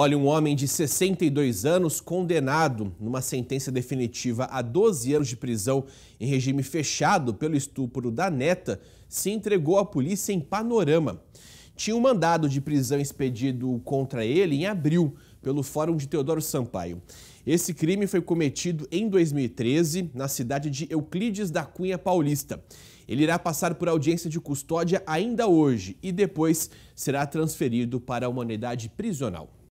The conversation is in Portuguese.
Olha, um homem de 62 anos, condenado numa sentença definitiva a 12 anos de prisão em regime fechado pelo estupro da neta, se entregou à polícia em Panorama. Tinha um mandado de prisão expedido contra ele em abril pelo Fórum de Teodoro Sampaio. Esse crime foi cometido em 2013 na cidade de Euclides da Cunha Paulista. Ele irá passar por audiência de custódia ainda hoje e depois será transferido para uma unidade prisional.